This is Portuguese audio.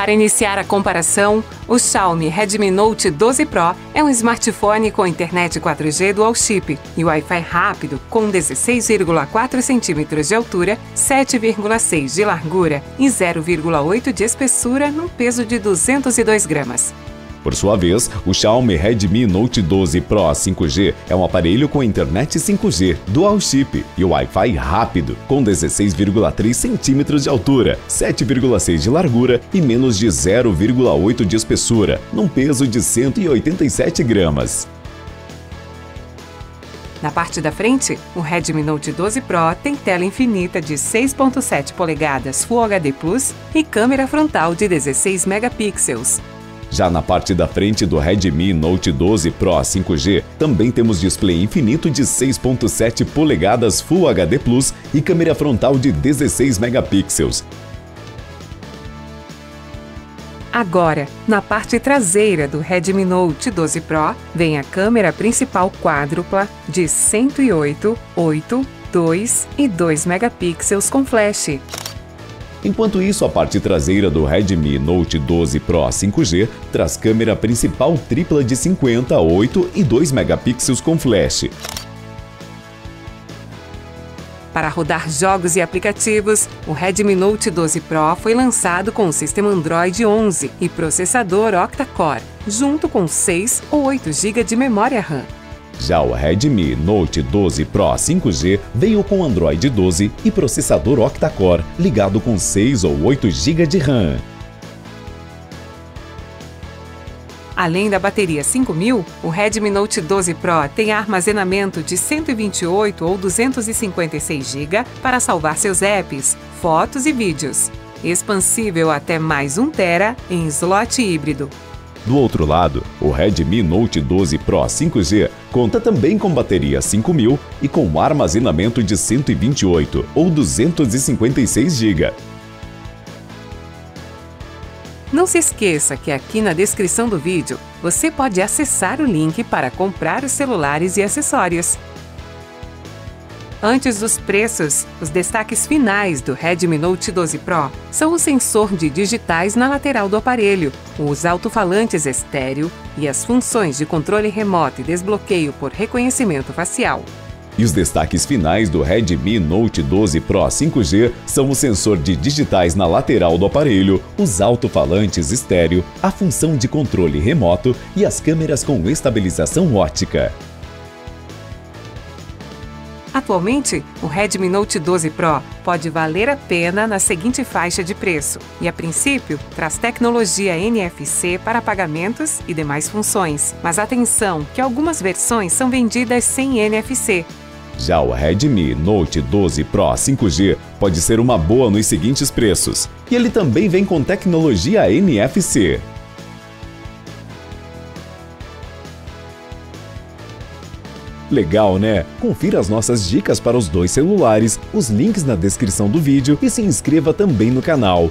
Para iniciar a comparação, o Xiaomi Redmi Note 12 Pro é um smartphone com internet 4G dual chip e Wi-Fi rápido com 16,4 centímetros de altura, 7,6 de largura e 0,8 de espessura num peso de 202 gramas. Por sua vez, o Xiaomi Redmi Note 12 Pro 5G é um aparelho com internet 5G, dual chip e Wi-Fi rápido, com 16,3 centímetros de altura, 7,6 de largura e menos de 0,8 de espessura, num peso de 187 gramas. Na parte da frente, o Redmi Note 12 Pro tem tela infinita de 6.7 polegadas Full HD Plus e câmera frontal de 16 megapixels. Já na parte da frente do Redmi Note 12 Pro 5G, também temos display infinito de 6.7 polegadas Full HD Plus e câmera frontal de 16 megapixels. Agora, na parte traseira do Redmi Note 12 Pro, vem a câmera principal quádrupla de 108, 8, 2 e 2 megapixels com flash. Enquanto isso, a parte traseira do Redmi Note 12 Pro 5G traz câmera principal tripla de 50, 8 e 2 megapixels com flash. Para rodar jogos e aplicativos, o Redmi Note 12 Pro foi lançado com o sistema Android 11 e processador octa-core, junto com 6 ou 8 GB de memória RAM. Já o Redmi Note 12 Pro 5G veio com Android 12 e processador octa-core ligado com 6 ou 8 GB de RAM. Além da bateria 5000, o Redmi Note 12 Pro tem armazenamento de 128 ou 256 GB para salvar seus apps, fotos e vídeos. Expansível até mais 1 TB em slot híbrido. Do outro lado, o Redmi Note 12 Pro 5G conta também com bateria 5000 e com armazenamento de 128 ou 256 GB. Não se esqueça que aqui na descrição do vídeo você pode acessar o link para comprar os celulares e acessórios. Antes dos preços, os destaques finais do Redmi Note 12 Pro são o sensor de digitais na lateral do aparelho, os alto-falantes estéreo e as funções de controle remoto e desbloqueio por reconhecimento facial. E os destaques finais do Redmi Note 12 Pro 5G são o sensor de digitais na lateral do aparelho, os alto-falantes estéreo, a função de controle remoto e as câmeras com estabilização ótica. Atualmente, o Redmi Note 12 Pro pode valer a pena na seguinte faixa de preço e, a princípio, traz tecnologia NFC para pagamentos e demais funções. Mas atenção, que algumas versões são vendidas sem NFC. Já o Redmi Note 12 Pro 5G pode ser uma boa nos seguintes preços. E ele também vem com tecnologia NFC. Legal, né? Confira as nossas dicas para os dois celulares, os links na descrição do vídeo e se inscreva também no canal.